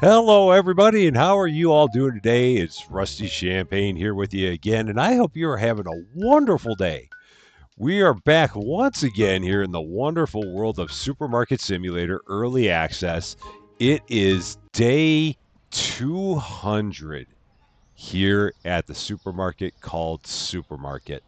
Hello, everybody, and how are you all doing today? It's Rusty Champaign here with you again, and I hope you are having a wonderful day. We are back once again here in the wonderful world of Supermarket Simulator Early Access. It is day 200 here at the supermarket called Supermarket.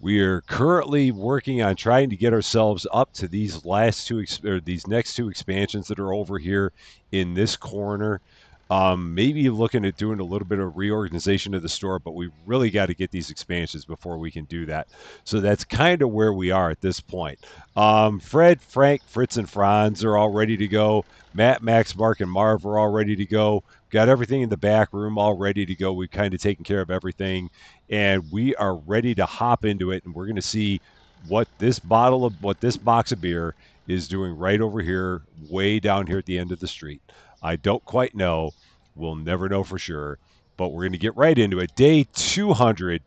We are currently working on trying to get ourselves up to these last two, or these next two expansions that are over here in this corner. Um, maybe looking at doing a little bit of reorganization of the store, but we really got to get these expansions before we can do that. So that's kind of where we are at this point. Um, Fred, Frank, Fritz, and Franz are all ready to go. Matt, Max, Mark, and Marv are all ready to go. Got everything in the back room all ready to go. We've kind of taken care of everything and we are ready to hop into it and we're going to see what this bottle of what this box of beer is doing right over here way down here at the end of the street. I don't quite know. We'll never know for sure but we're going to get right into it. Day 200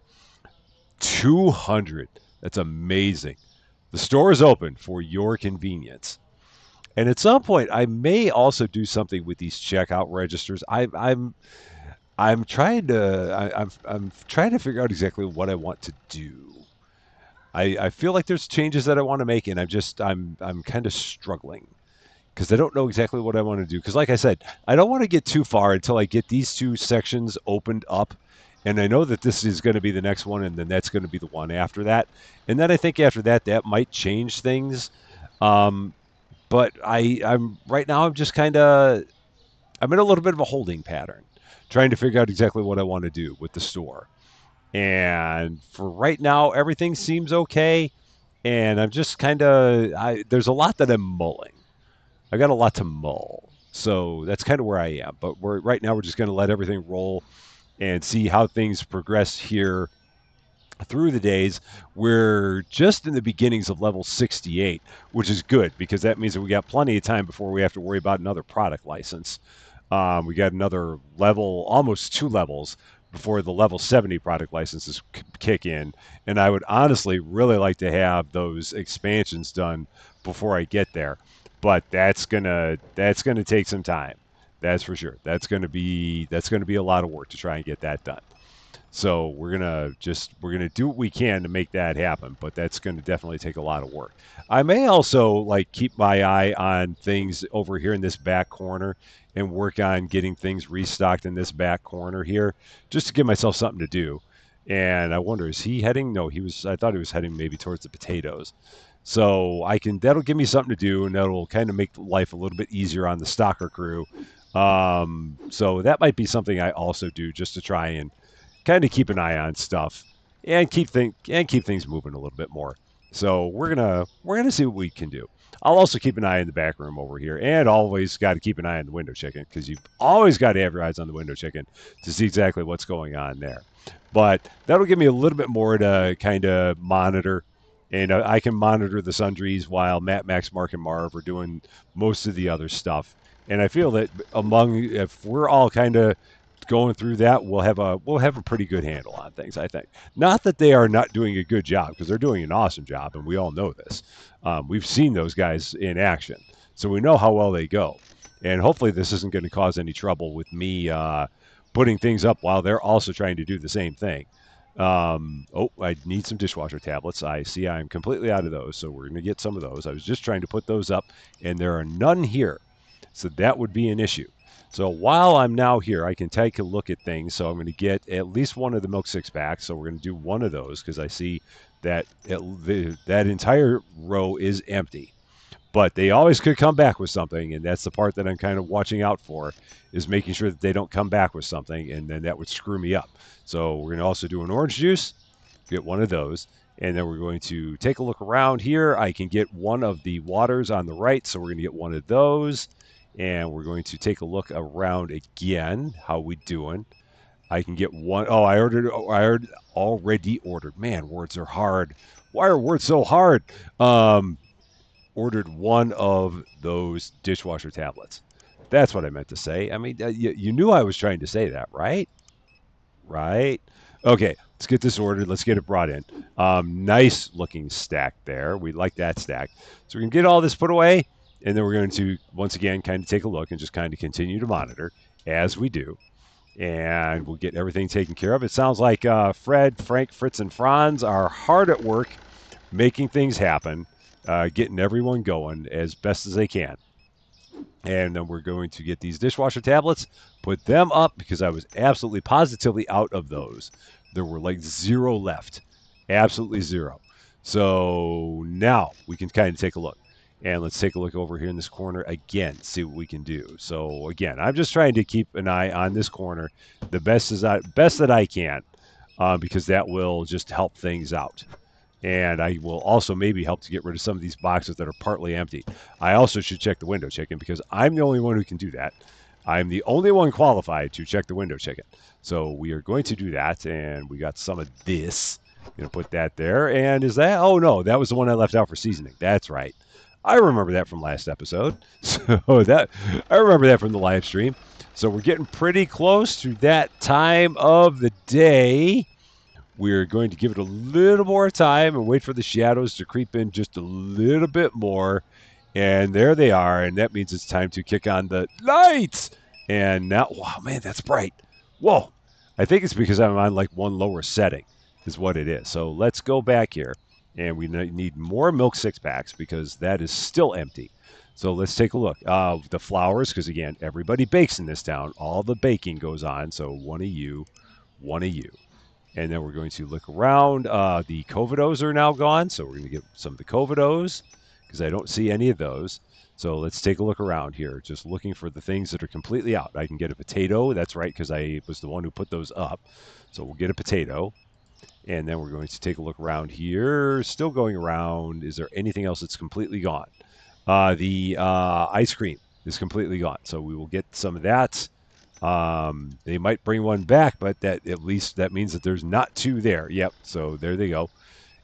200 that's amazing. The store is open for your convenience and at some point i may also do something with these checkout registers I, i'm I'm trying to I, I'm I'm trying to figure out exactly what I want to do. I I feel like there's changes that I want to make, and I'm just I'm I'm kind of struggling because I don't know exactly what I want to do. Because like I said, I don't want to get too far until I get these two sections opened up, and I know that this is going to be the next one, and then that's going to be the one after that, and then I think after that that might change things. Um, but I I'm right now I'm just kind of I'm in a little bit of a holding pattern trying to figure out exactly what I want to do with the store. And for right now, everything seems okay. And I'm just kind of, I there's a lot that I'm mulling. I got a lot to mull. So that's kind of where I am. But we're right now we're just going to let everything roll and see how things progress here through the days. We're just in the beginnings of level 68, which is good because that means that we got plenty of time before we have to worry about another product license. Um, we got another level, almost two levels before the level 70 product licenses kick in. And I would honestly really like to have those expansions done before I get there. But that's gonna that's gonna take some time. That's for sure. That's gonna be that's gonna be a lot of work to try and get that done. So we're gonna just we're gonna do what we can to make that happen, but that's gonna definitely take a lot of work. I may also like keep my eye on things over here in this back corner and work on getting things restocked in this back corner here, just to give myself something to do. And I wonder, is he heading? No, he was. I thought he was heading maybe towards the potatoes. So I can that'll give me something to do, and that'll kind of make life a little bit easier on the stocker crew. Um, so that might be something I also do just to try and kind of keep an eye on stuff and keep think and keep things moving a little bit more. So we're gonna we're gonna see what we can do. I'll also keep an eye in the back room over here, and always got to keep an eye on the window chicken because you've always got to have your eyes on the window chicken to see exactly what's going on there. But that'll give me a little bit more to kind of monitor, and uh, I can monitor the sundries while Matt, Max, Mark, and Marv are doing most of the other stuff. And I feel that among if we're all kind of going through that, we'll have a we'll have a pretty good handle on things. I think. Not that they are not doing a good job because they're doing an awesome job, and we all know this. Um, we've seen those guys in action, so we know how well they go. And hopefully, this isn't going to cause any trouble with me uh, putting things up while they're also trying to do the same thing. Um, oh, I need some dishwasher tablets. I see I'm completely out of those, so we're going to get some of those. I was just trying to put those up, and there are none here. So that would be an issue. So while I'm now here, I can take a look at things. So I'm going to get at least one of the milk six packs. So we're going to do one of those because I see that it, the, that entire row is empty. But they always could come back with something, and that's the part that I'm kind of watching out for, is making sure that they don't come back with something, and then that would screw me up. So we're going to also do an orange juice, get one of those, and then we're going to take a look around here. I can get one of the waters on the right, so we're going to get one of those and we're going to take a look around again. How we doing? I can get one. Oh, I ordered. Oh, I ordered, already ordered. Man, words are hard. Why are words so hard? Um, ordered one of those dishwasher tablets. That's what I meant to say. I mean, uh, you, you knew I was trying to say that, right? Right. Okay, let's get this ordered. Let's get it brought in. Um, nice looking stack there. We like that stack. So we can get all this put away and then we're going to once again kind of take a look and just kind of continue to monitor as we do and we'll get everything taken care of. It sounds like uh, Fred, Frank, Fritz, and Franz are hard at work making things happen, uh, getting everyone going as best as they can. And then we're going to get these dishwasher tablets, put them up because I was absolutely positively out of those. There were like zero left, absolutely zero. So now we can kind of take a look. And let's take a look over here in this corner again, see what we can do. So again, I'm just trying to keep an eye on this corner the best as I best that I can, uh, because that will just help things out. And I will also maybe help to get rid of some of these boxes that are partly empty. I also should check the window chicken because I'm the only one who can do that. I'm the only one qualified to check the window chicken. So we are going to do that, and we got some of this. Gonna put that there. And is that? Oh no, that was the one I left out for seasoning. That's right. I remember that from last episode. So that I remember that from the live stream. So we're getting pretty close to that time of the day. We're going to give it a little more time and wait for the shadows to creep in just a little bit more. And there they are. And that means it's time to kick on the lights. And now, wow, man, that's bright. Whoa. I think it's because I'm on like one lower setting, is what it is. So let's go back here and we need more milk six packs because that is still empty. So let's take a look. Uh, the flours, because again, everybody bakes in this town. All the baking goes on. So one of you, one of you. And then we're going to look around. Uh, the Covidos are now gone. So we're going to get some of the Covidos because I don't see any of those. So let's take a look around here. Just looking for the things that are completely out. I can get a potato. That's right because I was the one who put those up. So we'll get a potato. And then we're going to take a look around here. Still going around. Is there anything else that's completely gone? Uh, the uh, ice cream is completely gone. So we will get some of that. Um, they might bring one back, but that at least that means that there's not two there. Yep. So there they go.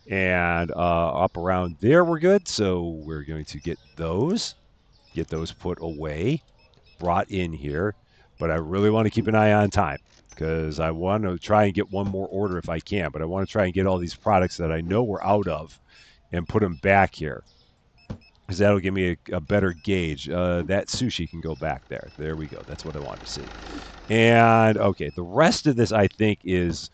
And uh, up around there, we're good. So we're going to get those, get those put away, brought in here. But I really want to keep an eye on time because I want to try and get one more order if I can. But I want to try and get all these products that I know we're out of and put them back here because that'll give me a, a better gauge. Uh, that sushi can go back there. There we go. That's what I wanted to see. And okay, the rest of this I think is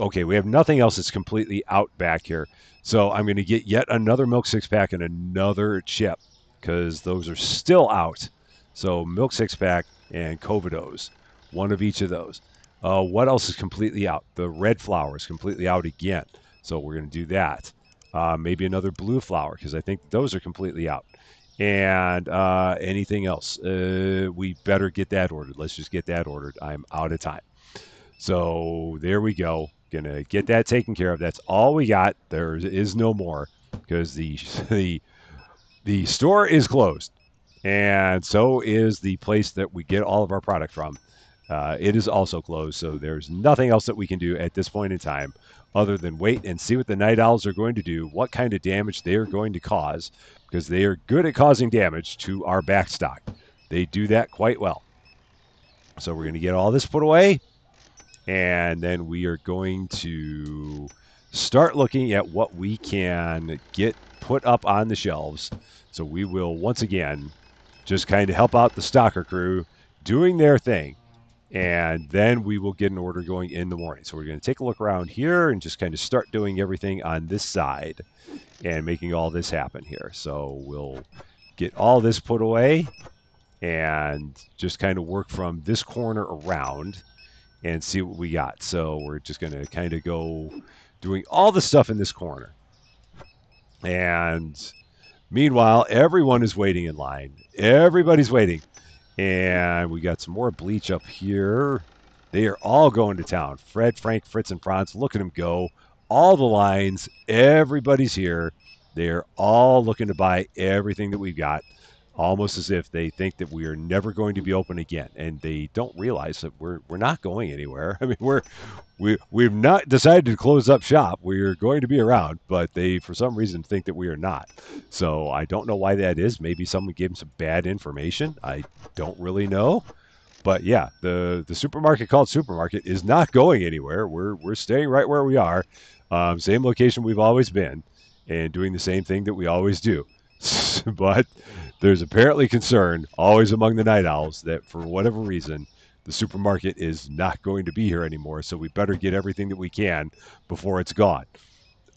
okay. We have nothing else that's completely out back here. So I'm going to get yet another milk six pack and another chip because those are still out. So milk six pack and Covidos, one of each of those. Uh, what else is completely out? The red flour is completely out again. So we're going to do that. Uh, maybe another blue flour because I think those are completely out. And uh, anything else, uh, we better get that ordered. Let's just get that ordered. I'm out of time. So there we go. Gonna get that taken care of. That's all we got. There is no more because the the the store is closed, and so is the place that we get all of our product from. Uh, it is also closed, so there's nothing else that we can do at this point in time other than wait and see what the Night Owls are going to do, what kind of damage they are going to cause, because they are good at causing damage to our backstock. They do that quite well. So we're going to get all this put away, and then we are going to start looking at what we can get put up on the shelves. So we will once again just kind of help out the stocker crew doing their thing and then we will get an order going in the morning. So we're going to take a look around here and just kind of start doing everything on this side and making all this happen here. So we'll get all this put away and just kind of work from this corner around and see what we got. So we're just going to kind of go doing all the stuff in this corner. And meanwhile, everyone is waiting in line. Everybody's waiting. And we got some more bleach up here. They are all going to town. Fred, Frank, Fritz, and Franz. Look at them go. All the lines. Everybody's here. They're all looking to buy everything that we've got, almost as if they think that we are never going to be open again, and they don't realize that we're we're not going anywhere. I mean, we're we we've not decided to close up shop. We're going to be around, but they for some reason think that we are not. So I don't know why that is. Maybe someone gave them some bad information. I don't really know. But yeah, the the supermarket called supermarket is not going anywhere. We're we're staying right where we are, um, same location we've always been, and doing the same thing that we always do. but there's apparently concern, always among the night owls, that for whatever reason, the supermarket is not going to be here anymore. So we better get everything that we can before it's gone.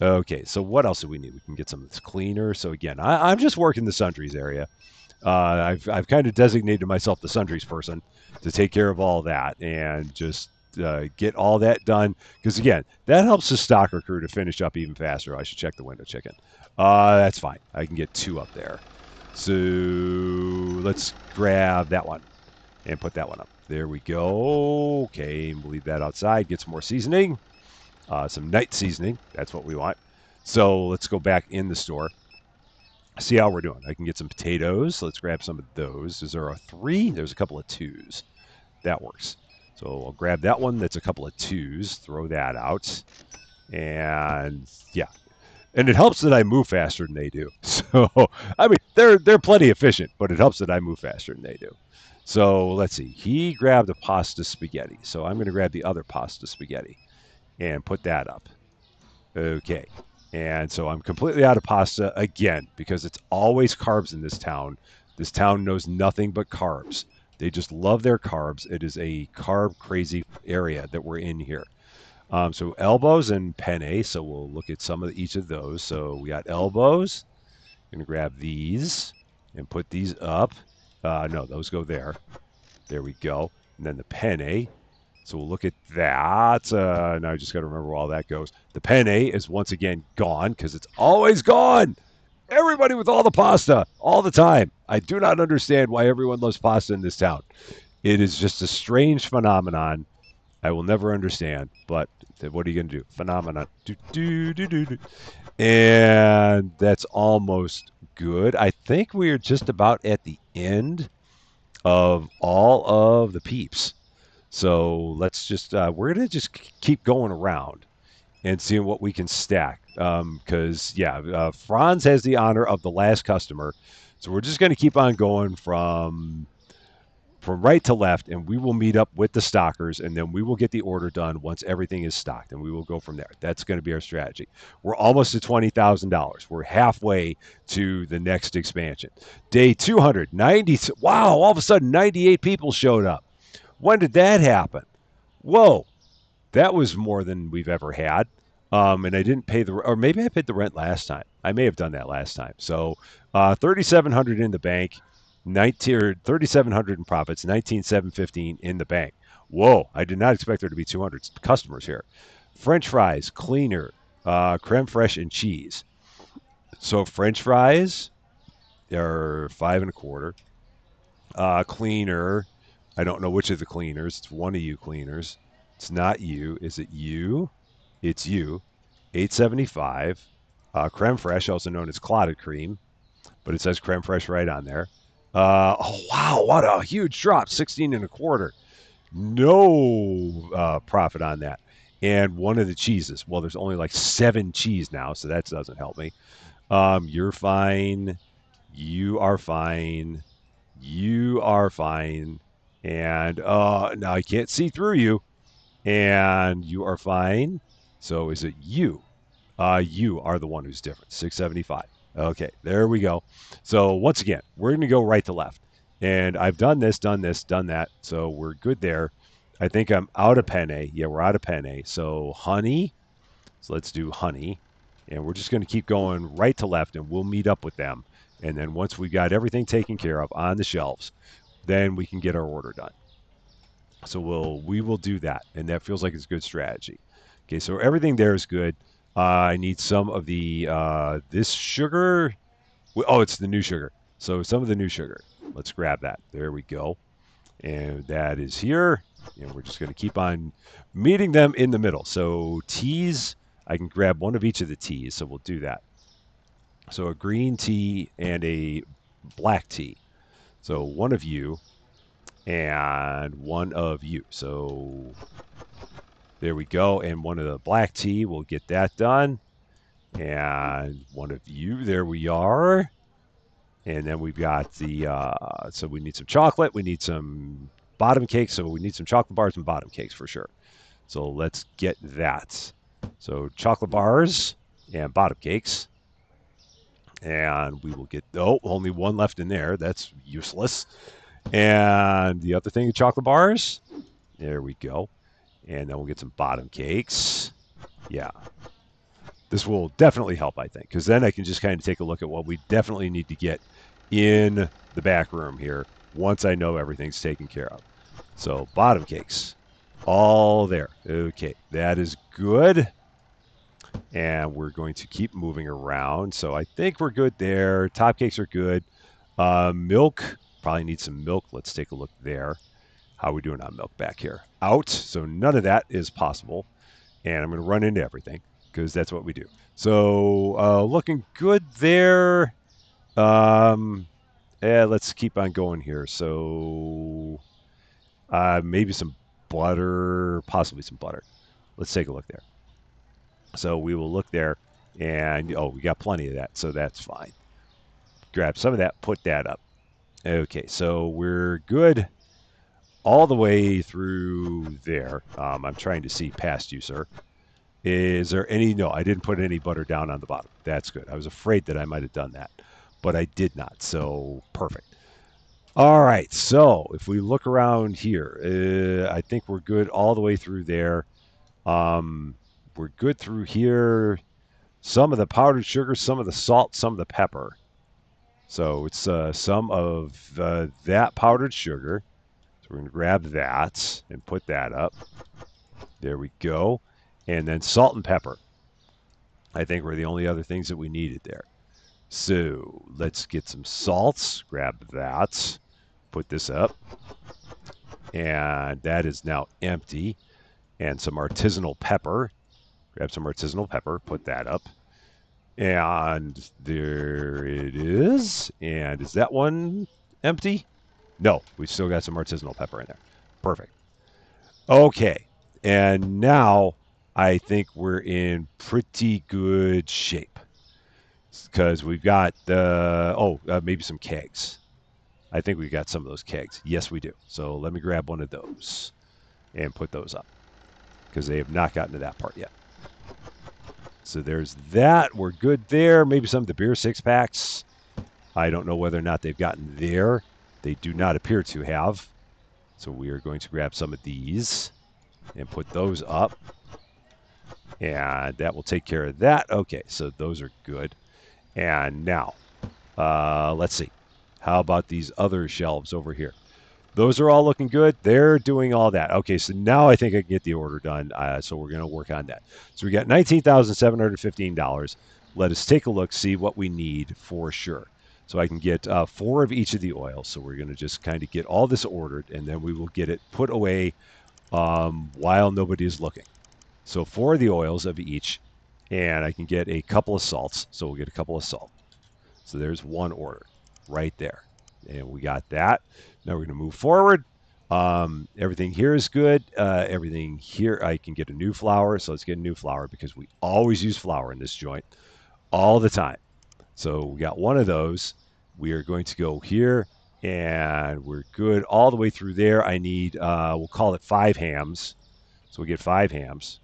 Okay, so what else do we need? We can get some of this cleaner. So again, I, am just working the sundries area. Uh, I've, I've kind of designated myself the sundries person to take care of all that and just uh, get all that done. Because again, that helps the stocker crew to finish up even faster. I should check the window chicken. Uh, that's fine. I can get two up there. So let's grab that one and put that one up. There we go. Okay, we'll leave that outside. Get some more seasoning uh, some night seasoning. That's what we want. So let's go back in the store. See how we're doing. I can get some potatoes. Let's grab some of those. Is there a three? There's a couple of twos. That works. So I'll grab that one. That's a couple of twos. Throw that out. And yeah. And it helps that I move faster than they do. So I mean they're they're plenty efficient, but it helps that I move faster than they do. So let's see. He grabbed a pasta spaghetti. So I'm going to grab the other pasta spaghetti and put that up. Okay. And so I'm completely out of pasta again because it's always carbs in this town. This town knows nothing but carbs. They just love their carbs. It is a carb crazy area that we're in here. Um, so elbows and penne. So we'll look at some of each of those. So we got elbows. I'm gonna grab these and put these up. Uh, no, those go there. There we go. And then the penne. So we'll look at that. Uh, now I just got to remember where all that goes. The penne is once again gone because it's always gone. Everybody with all the pasta all the time. I do not understand why everyone loves pasta in this town. It is just a strange phenomenon. I will never understand. But what are you going to do? Phenomenon. Do, do, do, do, do. And that's almost good. I think we are just about at the end of all of the peeps. So let's just uh, we're gonna just keep going around and seeing what we can stack. Because um, yeah, uh, Franz has the honor of the last customer, so we're just gonna keep on going from from right to left, and we will meet up with the stockers, and then we will get the order done once everything is stocked, and we will go from there. That's going to be our strategy. We're almost to twenty thousand dollars. We're halfway to the next expansion. Day two hundred ninety. Wow! All of a sudden, ninety-eight people showed up. When did that happen? Whoa, that was more than we've ever had. Um, and I didn't pay the, or maybe I paid the rent last time. I may have done that last time. So, uh, thirty-seven hundred in the bank, nineteen thirty-seven hundred in profits, nineteen seven fifteen in the bank. Whoa! I did not expect there to be two hundred customers here. French fries, cleaner, uh, creme fraiche, and cheese. So French fries are five and a quarter. Uh, cleaner I don't know which of the cleaners. It's one of you cleaners. It's not you. Is it you? It's you. 875. Uh, creme fraiche, also known as clotted cream, but it says creme fraiche right on there. Uh, oh wow, what a huge drop! 16 and a quarter. No uh, profit on that. And one of the cheeses. Well, there's only like seven cheese now, so that doesn't help me. Um, you're fine. You are fine. You are fine and uh, now I can't see through you, and you are fine. So is it you? Uh, you are the one who's different. 675. Okay, there we go. So once again, we're going to go right to left. And I've done this, done this, done that. So we're good there. I think I'm out of penne. Yeah, we're out of penne. So honey. So let's do honey. And we're just going to keep going right to left and we'll meet up with them. And then once we've got everything taken care of on the shelves, then we can get our order done. So we'll we will do that, and that feels like it's a good strategy. Okay, so everything there is good. I need some of the uh, this sugar. Oh, it's the new sugar. So some of the new sugar. Let's grab that. There we go, and that is here. And we're just going to keep on meeting them in the middle. So teas, I can grab one of each of the teas. So we'll do that. So a green tea and a black tea. So one of you and one of you. So there we go. And one of the black tea, we'll get that done. And one of you, there we are. And then we've got the, uh, so we need some chocolate. We need some bottom cakes. So we need some chocolate bars and bottom cakes for sure. So let's get that. So chocolate bars and bottom cakes. And we will get, oh, only one left in there. That's useless. And the other thing, the chocolate bars. There we go. And then we'll get some bottom cakes. Yeah. This will definitely help, I think, because then I can just kind of take a look at what we definitely need to get in the back room here once I know everything's taken care of. So bottom cakes, all there. Okay, that is good. And we're going to keep moving around. So I think we're good there. Top cakes are good. Uh, milk, probably need some milk. Let's take a look there. How we doing on milk back here? Out. So none of that is possible. And I'm going to run into everything because that's what we do. So uh, looking good there. Um, yeah, let's keep on going here. So uh, maybe some butter, possibly some butter. Let's take a look there. So we will look there, and oh, we got plenty of that, so that's fine. Grab some of that, put that up. Okay, so we're good all the way through there. Um, I'm trying to see past you, sir. Is there any? No, I didn't put any butter down on the bottom. That's good. I was afraid that I might have done that, but I did not. So perfect. All right. So if we look around here, uh, I think we're good all the way through there. Um, we're good through here. Some of the powdered sugar, some of the salt, some of the pepper. So it's uh, some of uh, that powdered sugar. So we're going to grab that and put that up. There we go and then salt and pepper. I think were the only other things that we needed there. So let's get some salts. Grab that. Put this up. And that is now empty. And some artisanal pepper. Grab some artisanal pepper. Put that up. And there it is. And is that one empty? No, we've still got some artisanal pepper in there. Perfect. Okay. And now I think we're in pretty good shape because we've got uh, oh uh, maybe some kegs. I think we've got some of those kegs. Yes, we do. So let me grab one of those and put those up because they have not gotten to that part yet. So there's that. We're good there. Maybe some of the beer six packs. I don't know whether or not they've gotten there. They do not appear to have. So we are going to grab some of these and put those up. And that will take care of that. Okay, so those are good. And now, uh, let's see. How about these other shelves over here? Those are all looking good. They're doing all that. Okay, so now I think I can get the order done. Uh, so we're going to work on that. So we got $19,715. Let us take a look, see what we need for sure. So I can get uh, four of each of the oils. So we're going to just kind of get all this ordered, and then we will get it put away um, while nobody is looking. So four of the oils of each, and I can get a couple of salts. So we'll get a couple of salt. So there's one order right there. And we got that. Now we're going to move forward. Um, everything here is good. Uh, everything here, I can get a new flour. So let's get a new flour because we always use flour in this joint all the time. So we got one of those. We are going to go here and we're good all the way through there. I need, uh, we'll call it five hams. So we get five hams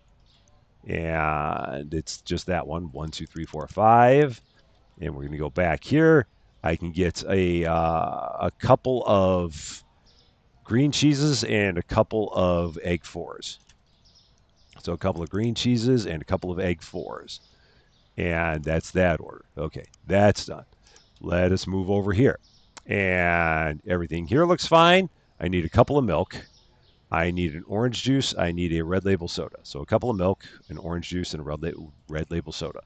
and it's just that one one two three four five and we're going to go back here i can get a uh, a couple of green cheeses and a couple of egg fours so a couple of green cheeses and a couple of egg fours and that's that order okay that's done let us move over here and everything here looks fine i need a couple of milk I need an orange juice. I need a red label soda. So a couple of milk, an orange juice, and a red, la- red label soda.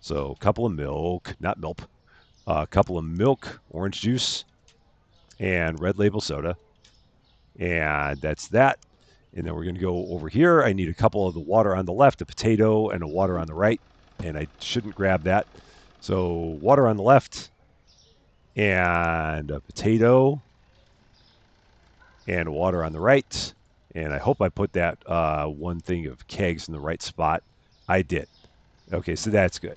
So a couple of milk, not milk, a couple of milk, orange juice, and red label soda. And that's that. And then we're going to go over here. I need a couple of the water on the left, a potato, and a water on the right. And I shouldn't grab that. So water on the left and a potato and water on the right. And I hope I put that uh, one thing of kegs in the right spot. I did. Okay, so that's good.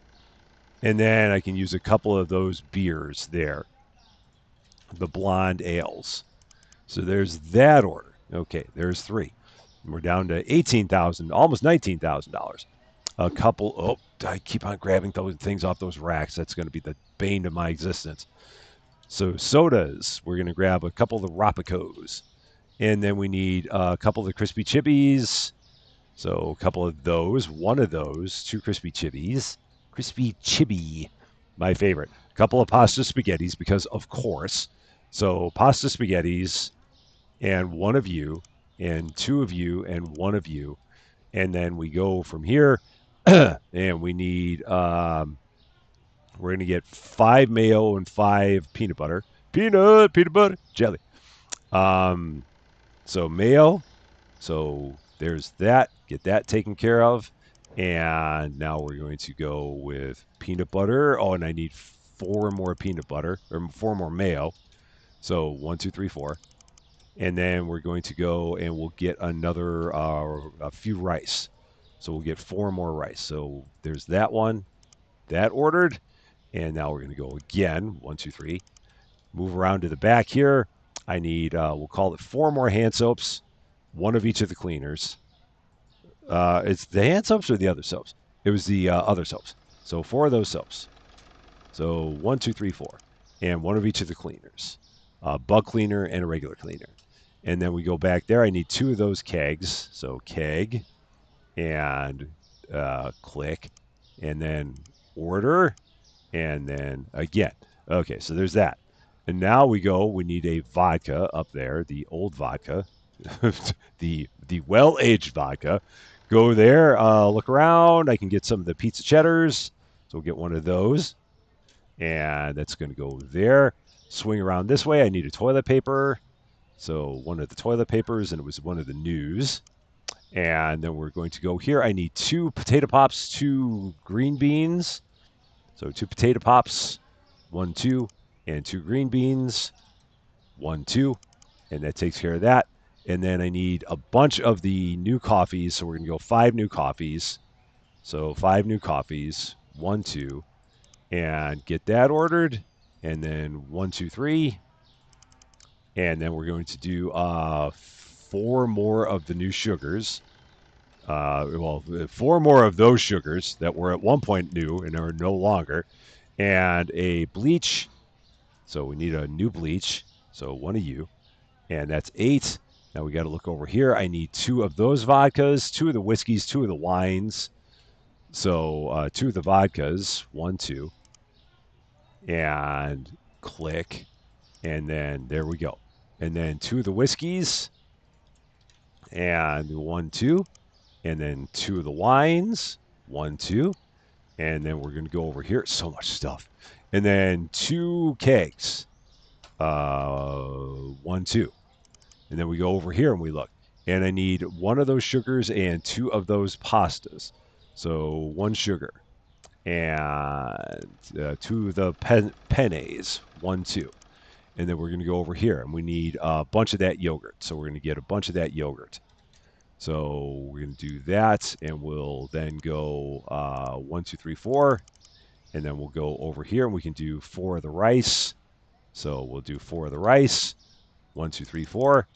And then I can use a couple of those beers there, the blonde ales. So there's that order. Okay, there's three. We're down to eighteen thousand, almost nineteen thousand dollars. A couple. Oh, I keep on grabbing those things off those racks. That's going to be the bane of my existence. So sodas, we're going to grab a couple of the Rapicos. And then we need a couple of the crispy chibis. So a couple of those, one of those, two crispy chibis. Crispy chibi, my favorite. A couple of pasta spaghettis because of course. So pasta spaghettis and one of you and two of you and one of you. And then we go from here and we need um, we're going to get five mayo and five peanut butter. Peanut, peanut butter, jelly. Um, so mayo. So there's that. Get that taken care of. And now we're going to go with peanut butter. Oh, and I need four more peanut butter or four more mayo. So one, two, three, four. And then we're going to go and we'll get another uh, a few rice. So we'll get four more rice. So there's that one, that ordered. And now we're going to go again. One, two, three. Move around to the back here. I need, uh, we'll call it four more hand soaps, one of each of the cleaners. Uh, it's the hand soaps or the other soaps? It was the uh, other soaps. So four of those soaps. So one, two, three, four. And one of each of the cleaners. A bug cleaner and a regular cleaner. And then we go back there. I need two of those kegs. So keg and uh, click. And then order and then again. Okay, so there's that. And now we go, we need a vodka up there, the old vodka, the the well aged vodka. Go there, uh, look around. I can get some of the pizza cheddars. So we'll get one of those. And that's going to go there. Swing around this way. I need a toilet paper. So one of the toilet papers, and it was one of the news. And then we're going to go here. I need two potato pops, two green beans, so two potato pops, one, two, and two green beans, one, two, and that takes care of that. And then I need a bunch of the new coffees. So we're going to go five new coffees. So five new coffees, one, two, and get that ordered. And then one, two, three. And then we're going to do uh, four more of the new sugars uh, well, four more of those sugars that were at one point new and are no longer, and a bleach. So we need a new bleach. So one of you, and that's eight. Now we got to look over here. I need two of those vodkas, two of the whiskeys, two of the wines. So uh, two of the vodkas, one, two, and click, and then there we go. And then two of the whiskeys, and one, two and then two of the wines, one, two, and then we're going to go over here. So much stuff, and then two kegs, uh, one, two, and then we go over here and we look, and I need one of those sugars and two of those pastas. So one sugar and uh, two of the pen- pennes, one, two. And then we're going to go over here and we need a bunch of that yogurt. So we're going to get a bunch of that yogurt. So we're going to do that, and we'll then go uh, one, two, three, four, and then we'll go over here, and we can do four of the rice. So we'll do four of the rice, one, two, three, four,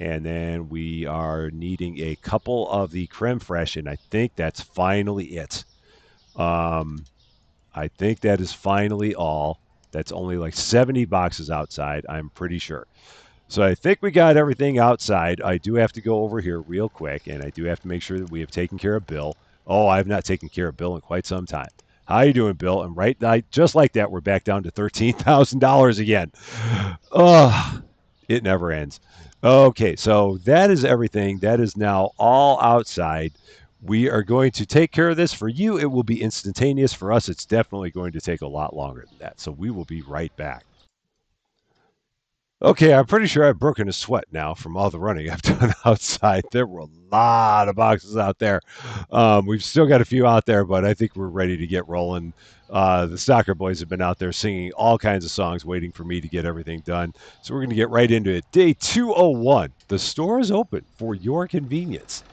and then we are needing a couple of the creme fraiche, and I think that's finally it. Um, I think that is finally all. That's only like 70 boxes outside, I'm pretty sure. So I think we got everything outside. I do have to go over here real quick, and I do have to make sure that we have taken care of Bill. Oh, I've not taken care of Bill in quite some time. How are you doing, Bill? And right, I, just like that, we're back down to thirteen thousand dollars again. Oh, it never ends. Okay, so that is everything. That is now all outside. We are going to take care of this. For you, it will be instantaneous. For us, it's definitely going to take a lot longer than that. So we will be right back. Okay, I'm pretty sure I've broken a sweat now from all the running I've done outside. There were a lot of boxes out there. Um, we've still got a few out there, but I think we're ready to get rolling. Uh, the soccer boys have been out there singing all kinds of songs, waiting for me to get everything done. So we're going to get right into it. Day 201. The store is open for your convenience.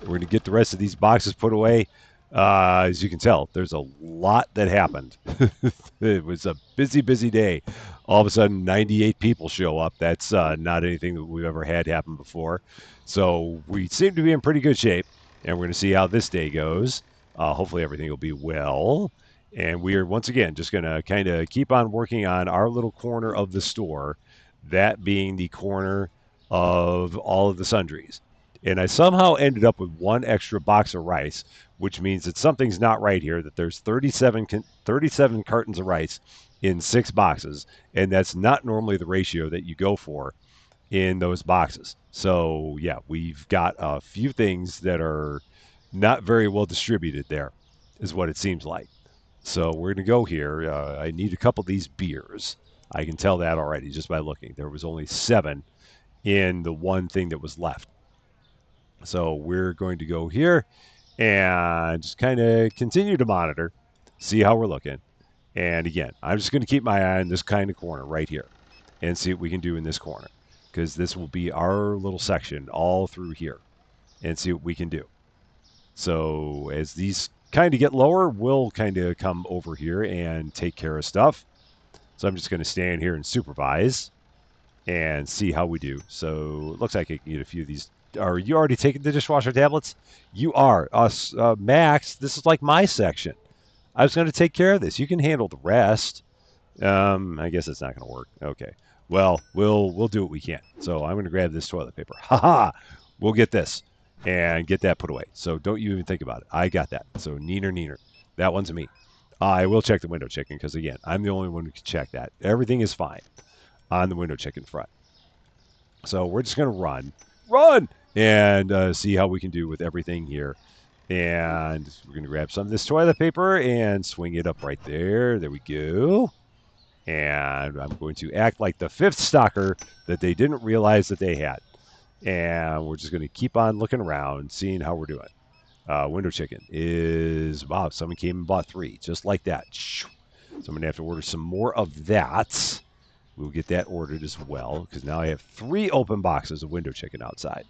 We're going to get the rest of these boxes put away. Uh, as you can tell, there's a lot that happened. it was a busy, busy day. All of a sudden, 98 people show up. That's uh, not anything that we've ever had happen before. So we seem to be in pretty good shape, and we're going to see how this day goes. Uh, hopefully everything will be well. And we are once again just going to kind of keep on working on our little corner of the store, that being the corner of all of the sundries. And I somehow ended up with one extra box of rice, which means that something's not right here, that there's 37, 37 cartons of rice in six boxes. And that's not normally the ratio that you go for in those boxes. So, yeah, we've got a few things that are not very well distributed there, is what it seems like. So, we're going to go here. Uh, I need a couple of these beers. I can tell that already just by looking. There was only seven in the one thing that was left. So, we're going to go here and just kind of continue to monitor, see how we're looking. And again, I'm just going to keep my eye on this kind of corner right here and see what we can do in this corner because this will be our little section all through here and see what we can do. So as these kind of get lower, we'll kind of come over here and take care of stuff. So I'm just going to stand here and supervise and see how we do. So it looks like I can get a few of these. Are you already taking the dishwasher tablets? You are. Us, uh, Max, this is like my section. I was going to take care of this. You can handle the rest. Um, I guess it's not going to work. Okay. Well, we'll we'll do what we can. So I'm going to grab this toilet paper. Ha ha! We'll get this and get that put away. So don't you even think about it. I got that. So neener neener. That one's me. I will check the window chicken because again, I'm the only one who can check that. Everything is fine on the window chicken front. So we're just going to run, run, and uh, see how we can do with everything here. And we're going to grab some of this toilet paper and swing it up right there. There we go and I'm going to act like the fifth stocker that they didn't realize that they had. And we're just going to keep on looking around, seeing how we're doing. Uh, window chicken is wow. Someone came and bought three, just like that. So I'm going to have to order some more of that. We'll get that ordered as well because now I have three open boxes of window chicken outside.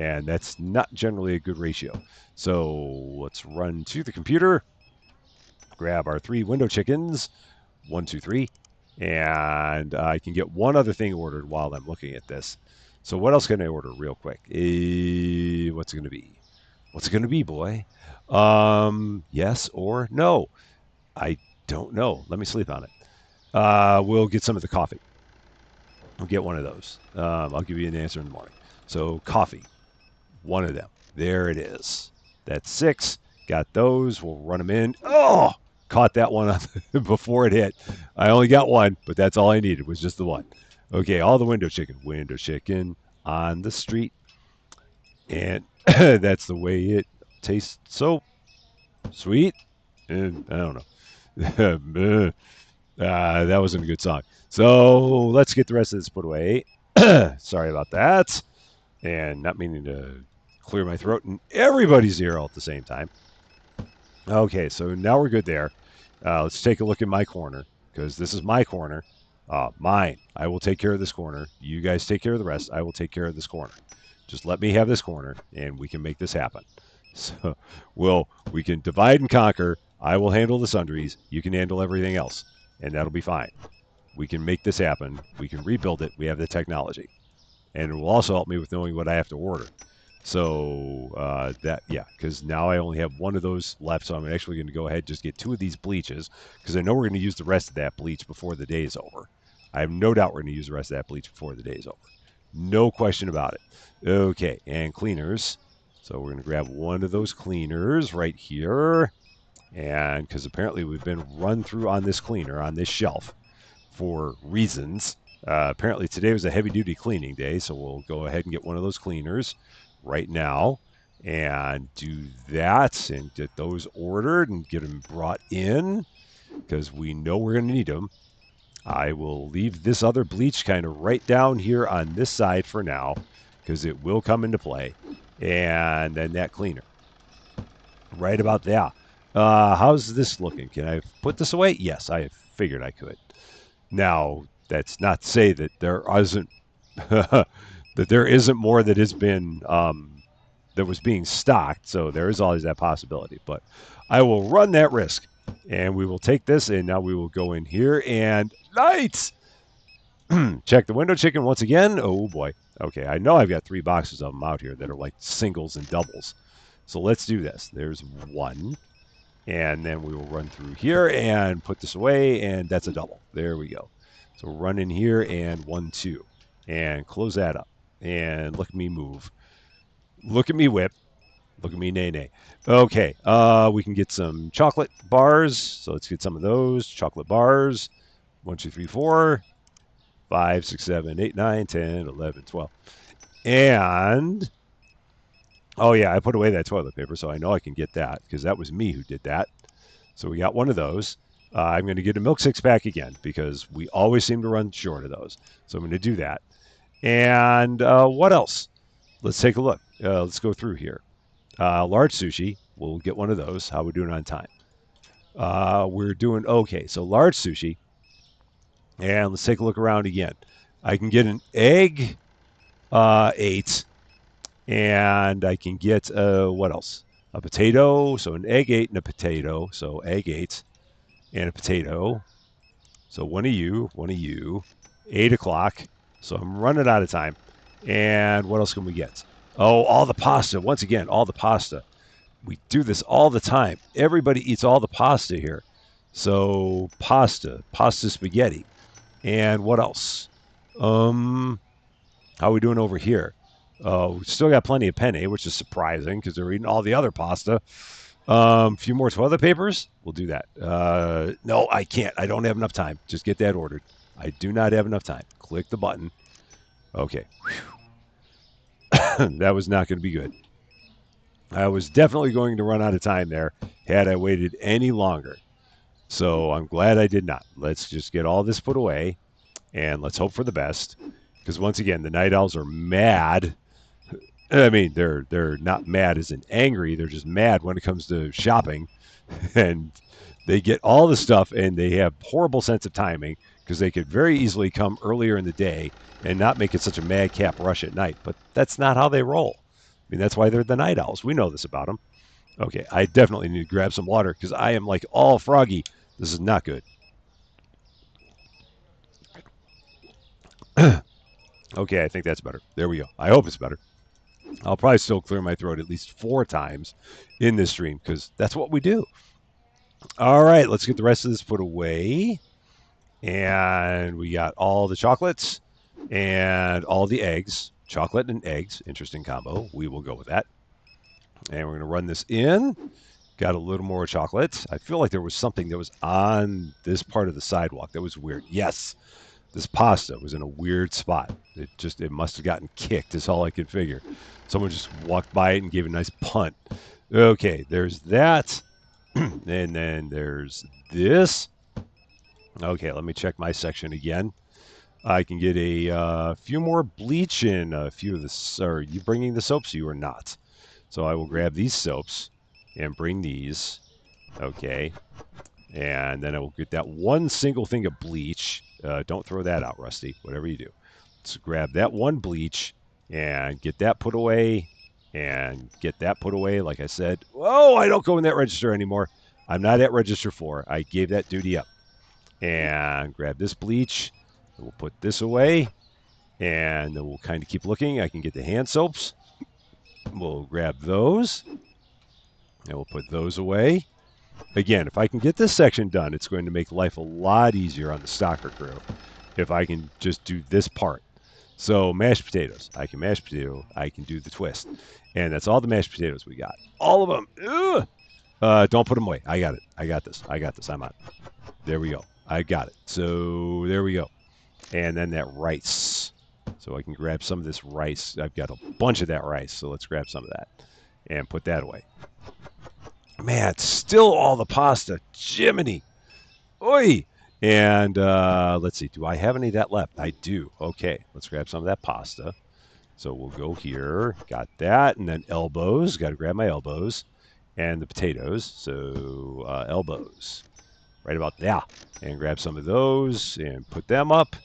And that's not generally a good ratio. So let's run to the computer, grab our three window chickens. One, two, three and I can get one other thing ordered while I'm looking at this. So what else can I order real quick? Uh, what's it going to be? What's it going to be, boy? Um, yes or no? I don't know. Let me sleep on it. Uh, we'll get some of the coffee. We'll get one of those. Um, I'll give you an answer in the morning. So coffee, one of them. There it is. That's six. Got those. We'll run them in. Oh, caught that one before it hit. I only got one, but that's all I needed was just the one. Okay, all the window chicken, window chicken on the street, and that's the way it tastes. So sweet, and I don't know. uh, that wasn't a good song. So let's get the rest of this put away. Sorry about that, and not meaning to clear my throat and everybody's ear all at the same time. Okay, so now we're good there. Uh, let's take a look at my corner because this is my corner. Uh, mine. I will take care of this corner. You guys take care of the rest. I will take care of this corner. Just let me have this corner, and we can make this happen. So, we'll we can divide and conquer. I will handle the sundries. You can handle everything else, and that'll be fine. We can make this happen. We can rebuild it. We have the technology, and it will also help me with knowing what I have to order. So uh, that yeah, because now I only have one of those left, so I'm actually going to go ahead and just get two of these bleaches because I know we're going to use the rest of that bleach before the day is over. I have no doubt we're going to use the rest of that bleach before the day is over. No question about it. Okay, and cleaners. So we're going to grab one of those cleaners right here. And because apparently we've been run through on this cleaner on this shelf for reasons. Uh, apparently today was a heavy duty cleaning day, so we'll go ahead and get one of those cleaners right now and do that and get those ordered and get them brought in because we know we're going to need them. I will leave this other bleach kind of right down here on this side for now because it will come into play. And then that cleaner. Right about there. Uh, how's this looking? Can I put this away? Yes, I figured I could. Now, that's not to say that there isn't that there isn't more that has been um, that was being stocked. So there is always that possibility. But I will run that risk, and we will take this, and now we will go in here and lights. Check the window chicken once again. Oh boy. Okay, I know I've got three boxes of them out here that are like singles and doubles. So let's do this. There's one. And then we will run through here and put this away, and that's a double. There we go. So run in here and one, two, and close that up. And look at me move. Look at me whip. Look at me nay nay. Okay, uh, we can get some chocolate bars. So let's get some of those chocolate bars. One, two, three, four, five, six, seven, eight, nine, ten, eleven, twelve. And oh yeah, I put away that toilet paper, so I know I can get that because that was me who did that. So we got one of those. Uh, I'm going to get a milk six pack again because we always seem to run short of those. So I'm going to do that. And uh, what else? Let's take a look. Uh, let's go through here. Uh, large sushi. We'll get one of those. How we doing on time? Uh, we're doing okay. So large sushi. And let's take a look around again. I can get an egg uh, eight, and I can get uh, what else? A potato. So an egg eight and a potato. So egg eight and a potato. So one of you, one of you. Eight o'clock. So I'm running out of time. And what else can we get? Oh, all the pasta. Once again, all the pasta. We do this all the time. Everybody eats all the pasta here. So pasta, pasta spaghetti. And what else? Um, how are we doing over here? Uh, we still got plenty of penne, which is surprising because they're eating all the other pasta. A um, few more toilet papers. We'll do that. Uh, no, I can't. I don't have enough time. Just get that ordered. I do not have enough time. Click the button. Okay. that was not going to be good. I was definitely going to run out of time there had I waited any longer. So I'm glad I did not. Let's just get all this put away and let's hope for the best. Because once again, the night owls are mad. I mean, they're they're not mad as in angry. They're just mad when it comes to shopping, and they get all the stuff, and they have horrible sense of timing because they could very easily come earlier in the day and not make it such a madcap rush at night. But that's not how they roll. I mean, that's why they're the night owls. We know this about them. Okay, I definitely need to grab some water because I am like all froggy. This is not good. okay, I think that's better. There we go. I hope it's better. I'll probably still clear my throat at least four times in this stream because that's what we do. All right, let's get the rest of this put away. And we got all the chocolates and all the eggs. Chocolate and eggs. Interesting combo. We will go with that. And we're going to run this in. Got a little more chocolate. I feel like there was something that was on this part of the sidewalk that was weird. Yes, this pasta was in a weird spot. It just it must have gotten kicked. Is all I can figure. Someone just walked by it and gave a nice punt. Okay, there's that, and then there's this. Okay, let me check my section again. I can get a uh, few more bleach in a few of the. Are you bringing the soaps? You are not. So I will grab these soaps and bring these. Okay, and then I will get that one single thing of bleach uh, don't throw that out, Rusty. Whatever you do, let's grab that one bleach and get that put away, and get that put away. Like I said, oh, I don't go in that register anymore. I'm not at register four. I gave that duty up. And grab this bleach. We'll put this away, and then we'll kind of keep looking. I can get the hand soaps. We'll grab those, and we'll put those away again, if I can get this section done, it's going to make life a lot easier on the stocker crew if I can just do this part. So mashed potatoes, I can mash potato, I can do the twist, and that's all the mashed potatoes we got. All of them. Uh, don't put them away. I got it. I got this. I got this. I'm on. There we go. I got it. So there we go. And then that rice. So I can grab some of this rice. I've got a bunch of that rice. So let's grab some of that and put that away. Man, still all the pasta. Jiminy. Oi. And uh, let's see, do I have any of that left? I do. Okay, let's grab some of that pasta. So we'll go here. Got that. And then elbows. Got to grab my elbows. And the potatoes. So uh, elbows. Right about there. And grab some of those and put them up.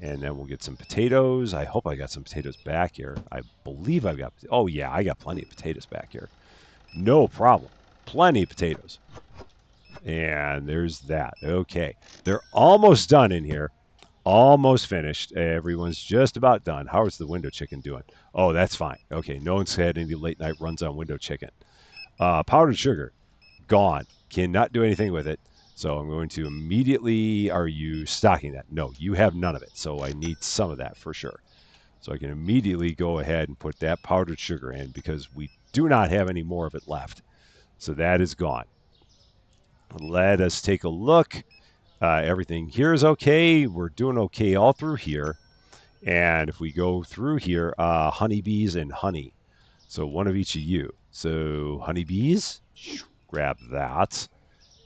And then we'll get some potatoes. I hope I got some potatoes back here. I believe I've got. Oh, yeah, I got plenty of potatoes back here. No problem plenty of potatoes. And there's that. Okay. They're almost done in here. Almost finished. Everyone's just about done. How's the window chicken doing? Oh, that's fine. Okay. No one's had any late night runs on window chicken. Uh, powdered sugar. gone. Cannot do anything with it. So I'm going to immediately, are you stocking that? No, you have none of it. So I need some of that for sure. So I can immediately go ahead and put that powdered sugar in because we do not have any more of it left. So that is gone. Let us take a look. Uh, everything here is okay. We're doing okay all through here. And if we go through here, uh, honeybees and honey. So one of each of you. So honeybees, grab that.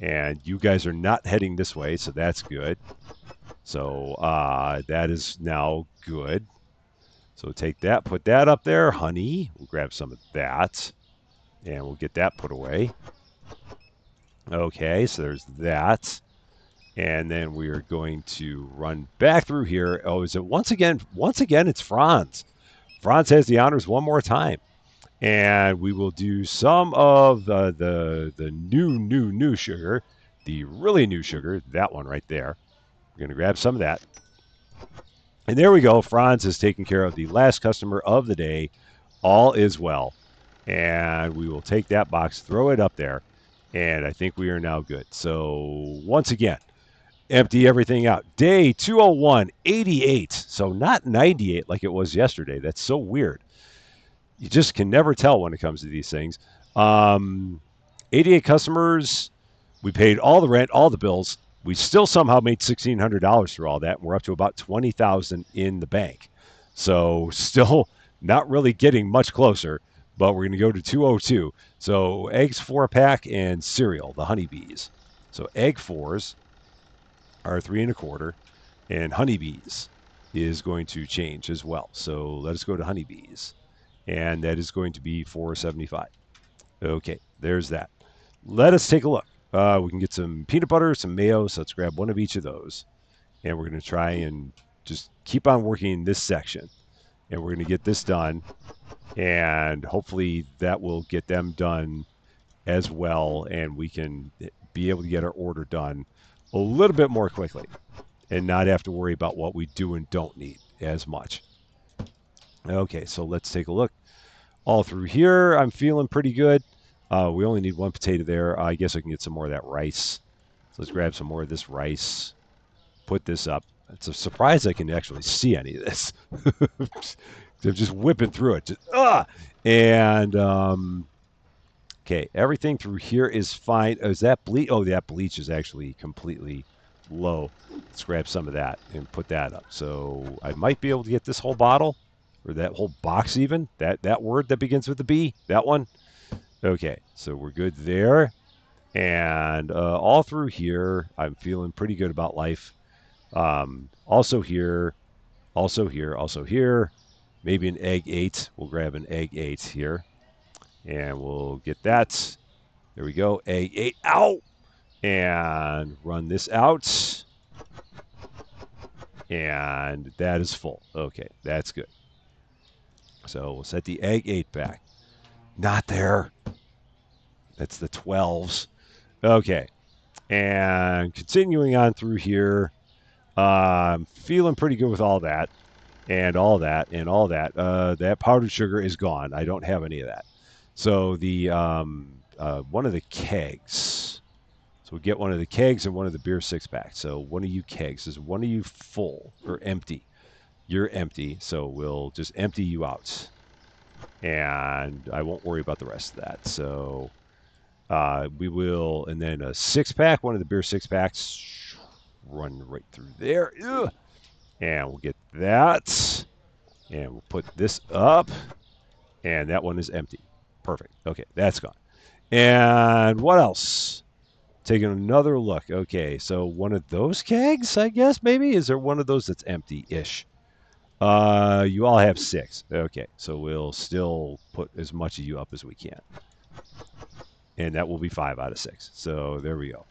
And you guys are not heading this way, so that's good. So uh, that is now good. So take that, put that up there. Honey, we'll grab some of that. And we'll get that put away. Okay, so there's that. And then we are going to run back through here. Oh, is it once again? Once again, it's Franz. Franz has the honors one more time. And we will do some of the, the, the new, new, new sugar, the really new sugar, that one right there. We're going to grab some of that. And there we go. Franz has taken care of the last customer of the day. All is well. And we will take that box, throw it up there, and I think we are now good. So once again, empty everything out. Day 201, 88. So not 98 like it was yesterday. That's so weird. You just can never tell when it comes to these things. Um, 88 customers. We paid all the rent, all the bills. We still somehow made $1,600 through all that. And we're up to about 20000 in the bank. So still not really getting much closer, but we're going to go to 202. So eggs four pack and cereal, the honeybees. So egg fours are three and a quarter, and honeybees is going to change as well. So let us go to honeybees, and that is going to be 475. Okay, there's that. Let us take a look. Uh, we can get some peanut butter, some mayo. So let's grab one of each of those, and we're going to try and just keep on working this section, and we're going to get this done, and hopefully that will get them done as well, and we can be able to get our order done a little bit more quickly and not have to worry about what we do and don't need as much. Okay, so let's take a look. All through here, I'm feeling pretty good. Uh, we only need one potato there. I guess I can get some more of that rice. So let's grab some more of this rice. Put this up. It's a surprise I can actually see any of this. I'm just whipping through it. Just, ah! And um, Okay, everything through here is fine. Oh, is that bleach? Oh, that bleach is actually completely low. Let's grab some of that and put that up. So I might be able to get this whole bottle or that whole box even. That that word that begins with the B, that one. Okay, so we're good there. And uh, all through here, I'm feeling pretty good about life. Um, also here, also here, also here. Maybe an egg eight. We'll grab an egg eight here. And we'll get that. There we go. A8 out. And run this out. And that is full. Okay, that's good. So we'll set the egg 8 back. Not there. That's the 12s. Okay. And continuing on through here, I'm feeling pretty good with all that and all that and all that. Uh, that powdered sugar is gone. I don't have any of that. So the um, uh, one of the kegs. So we get one of the kegs and one of the beer six packs. So one of you kegs is one of you full or empty. You're empty, so we'll just empty you out, and I won't worry about the rest of that. So uh, we will, and then a six pack, one of the beer six packs, run right through there, Ugh. and we'll get that, and we'll put this up, and that one is empty. Perfect. Okay, that's gone. And what else? Taking another look. Okay, so one of those kegs, I guess, maybe? Is there one of those that's empty-ish? Uh, you all have six. Okay, so we'll still put as much of you up as we can. And that will be five out of six. So there we go.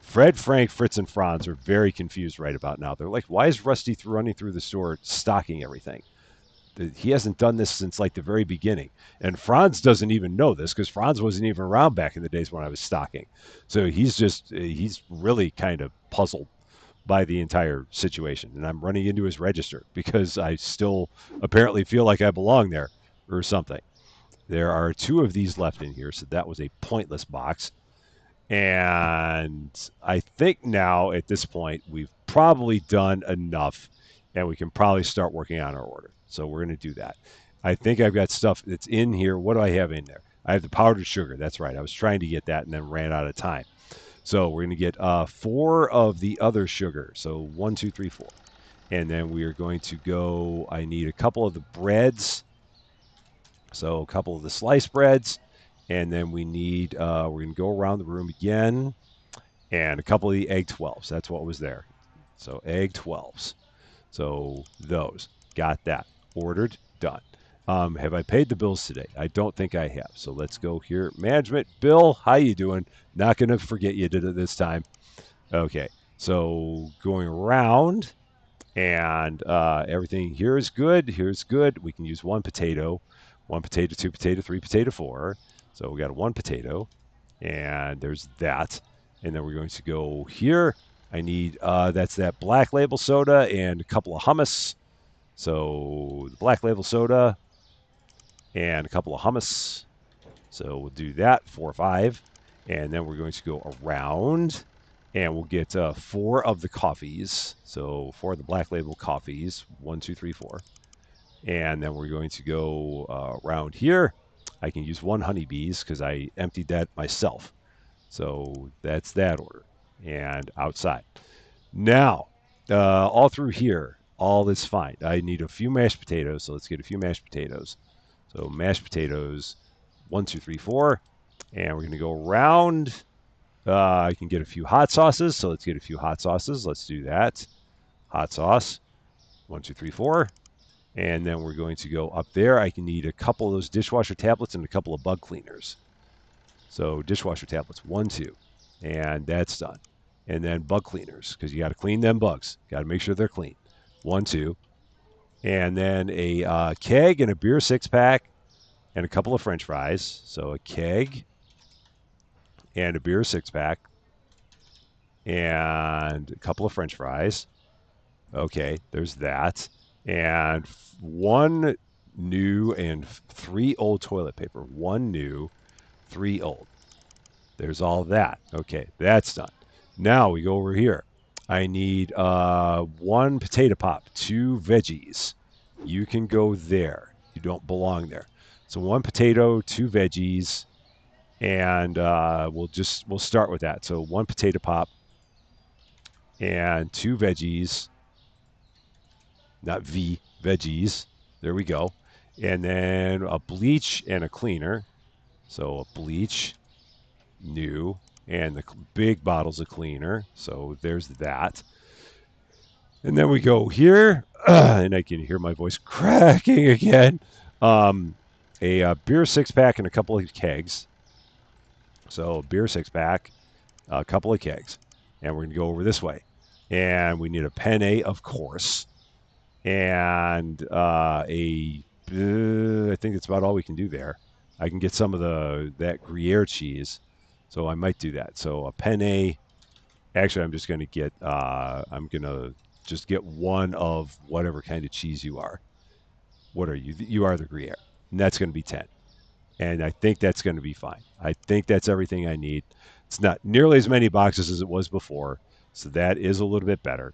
Fred, Frank, Fritz, and Franz are very confused right about now. They're like, why is Rusty running through the store stocking everything? he hasn't done this since like the very beginning. And Franz doesn't even know this because Franz wasn't even around back in the days when I was stocking. So he's just he's really kind of puzzled by the entire situation. And I'm running into his register because I still apparently feel like I belong there or something. There are two of these left in here, so that was a pointless box. And I think now at this point, we've probably done enough and we can probably start working on our order. So we're going to do that. I think I've got stuff that's in here. What do I have in there? I have the powdered sugar. That's right. I was trying to get that and then ran out of time. So we're going to get uh, four of the other sugar. So one, two, three, four. And then we are going to go, I need a couple of the breads. So a couple of the sliced breads. And then we need, uh, we're going to go around the room again. And a couple of the egg 12s. That's what was there. So egg 12s. So those. Got that. Ordered. Done. Um, have I paid the bills today? I don't think I have. So let's go here. Management, Bill, how you doing? Not going to forget you did it this time. Okay. So going around and uh, everything here is good. Here's good. We can use one potato, one potato, two potato, three potato, four. So we got one potato and there's that. And then we're going to go here. I need, uh, that's that black label soda and a couple of hummus. So the black label soda, and a couple of hummus. So we'll do that, four or five. And then we're going to go around and we'll get uh, four of the coffees. So four of the black label coffees, one, two, three, four. And then we're going to go uh, around here. I can use one honeybees because I emptied that myself. So that's that order. And outside. Now, uh, all through here, all is fine. I need a few mashed potatoes, so let's get a few mashed potatoes. So mashed potatoes, one, two, three, four. And we're going to go around. Uh, I can get a few hot sauces. So let's get a few hot sauces. Let's do that. Hot sauce. One, two, three, four. And then we're going to go up there. I can need a couple of those dishwasher tablets and a couple of bug cleaners. So dishwasher tablets, one, two. And that's done. And then bug cleaners, because you got to clean them bugs. Got to make sure they're clean. One, two and then a uh, keg and a beer six pack and a couple of french fries. So a keg and a beer six pack and a couple of french fries. Okay, there's that. And one new and three old toilet paper. One new, three old. There's all that. Okay, that's done. Now we go over here. I need uh, one potato pop, two veggies. You can go there. You don't belong there. So one potato, two veggies, and uh, we'll just we'll start with that. So one potato pop and two veggies, not V veggies. There we go. And then a bleach and a cleaner. So a bleach, new, and the big bottles of cleaner. So there's that. And then we go here, uh, and I can hear my voice cracking again. Um, a uh, beer six pack and a couple of kegs. So beer six pack, a couple of kegs, and we're gonna go over this way. And we need a penne, of course, and uh, a. Uh, I think that's about all we can do there. I can get some of the that Gruyere cheese, so I might do that. So a penne. Actually, I'm just going to get. Uh, I'm going to just get one of whatever kind of cheese you are. What are you? You are the Gruyere, and that's going to be ten. And I think that's going to be fine. I think that's everything I need. It's not nearly as many boxes as it was before, so that is a little bit better.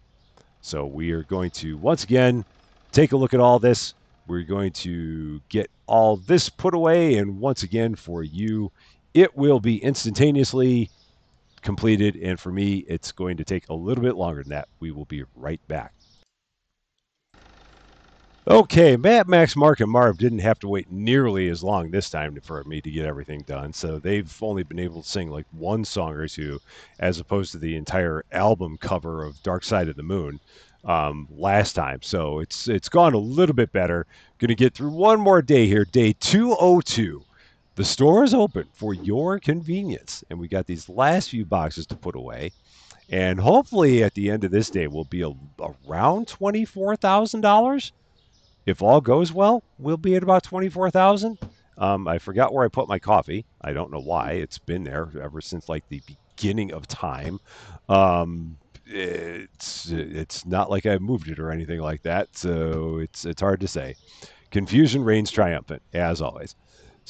So we are going to once again take a look at all this. We're going to get all this put away, and once again for you, it will be instantaneously completed. And for me, it's going to take a little bit longer than that. We will be right back. Okay, Matt, Max, Mark, and Marv didn't have to wait nearly as long this time for me to get everything done. So they've only been able to sing like one song or two, as opposed to the entire album cover of Dark Side of the Moon um, last time. So it's it's gone a little bit better. Going to get through one more day here, day 202 the store is open for your convenience, and we got these last few boxes to put away. And hopefully, at the end of this day, we'll be a, around twenty-four thousand dollars. If all goes well, we'll be at about twenty-four thousand. Um, I forgot where I put my coffee. I don't know why. It's been there ever since like the beginning of time. Um, it's it's not like I moved it or anything like that, so it's it's hard to say. Confusion reigns triumphant as always.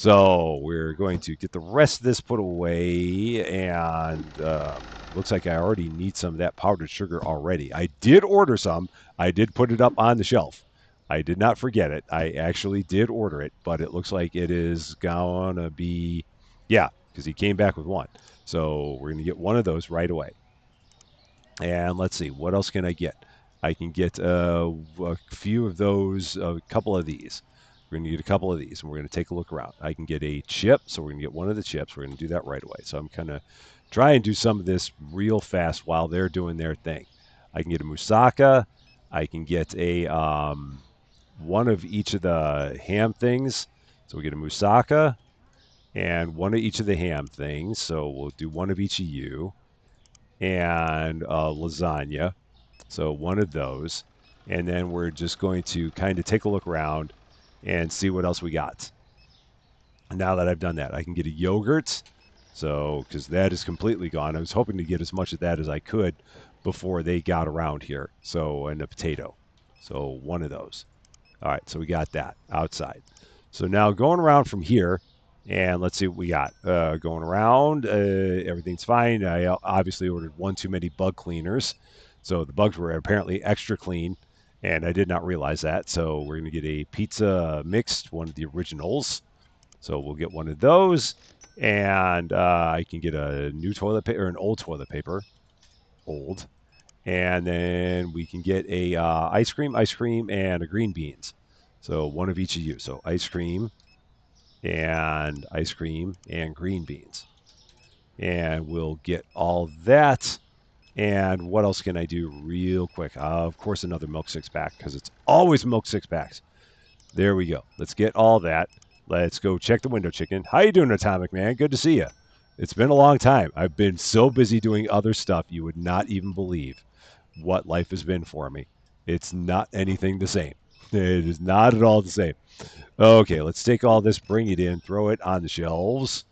So we're going to get the rest of this put away, and uh, looks like I already need some of that powdered sugar already. I did order some. I did put it up on the shelf. I did not forget it. I actually did order it, but it looks like it is gonna be, yeah, because he came back with one. So we're gonna get one of those right away. And let's see, what else can I get? I can get uh, a few of those, a couple of these. We're going to get a couple of these, and we're going to take a look around. I can get a chip, so we're going to get one of the chips. We're going to do that right away. So I'm going to try and do some of this real fast while they're doing their thing. I can get a moussaka. I can get a um, one of each of the ham things. So we get a moussaka and one of each of the ham things. So we'll do one of each of you and lasagna. So one of those. And then we're just going to kind of take a look around and see what else we got. Now that I've done that, I can get a yogurt. So, because that is completely gone. I was hoping to get as much of that as I could before they got around here. So, and a potato. So, one of those. All right, so we got that outside. So now going around from here, and let's see what we got. Uh, going around, uh, everything's fine. I obviously ordered one too many bug cleaners. So the bugs were apparently extra clean, and I did not realize that. So we're going to get a pizza mixed, one of the originals. So we'll get one of those, and uh, I can get a new toilet paper or an old toilet paper, old, and then we can get a uh, ice cream, ice cream, and a green beans. So one of each of you. So ice cream, and ice cream and green beans. And we'll get all that. And what else can I do real quick? Uh, of course, another milk six pack because it's always milk six packs. There we go. Let's get all that. Let's go check the window chicken. How you doing, Atomic Man? Good to see you. It's been a long time. I've been so busy doing other stuff you would not even believe what life has been for me. It's not anything the same. It is not at all the same. Okay, let's take all this, bring it in, throw it on the shelves.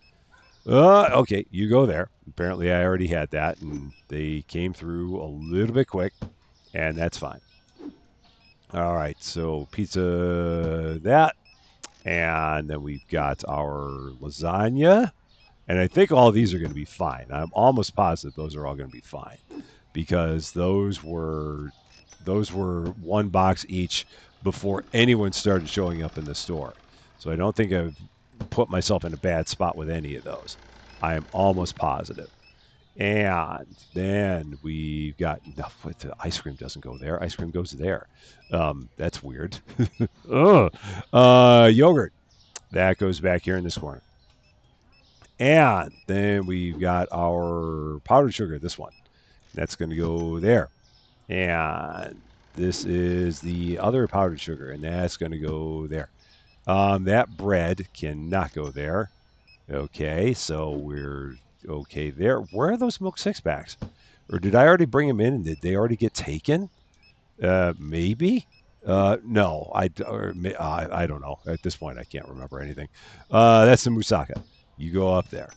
Uh, okay, you go there. Apparently, I already had that, and they came through a little bit quick, and that's fine. All right, so pizza that, and then we've got our lasagna, and I think all these are going to be fine. I'm almost positive those are all going to be fine because those were those were one box each before anyone started showing up in the store. So I don't think I've put myself in a bad spot with any of those. I am almost positive. And then we've got no, the ice cream doesn't go there. Ice cream goes there. Um, that's weird. uh, yogurt that goes back here in this corner. And then we've got our powdered sugar. This one that's going to go there. And this is the other powdered sugar, and that's going to go there. Um, that bread cannot go there. Okay, so we're okay there. Where are those milk six packs? Or did I already bring them in and did they already get taken? Uh, maybe. Uh, no, I, or, uh, I don't know. At this point, I can't remember anything. Uh, that's the moussaka. You go up there.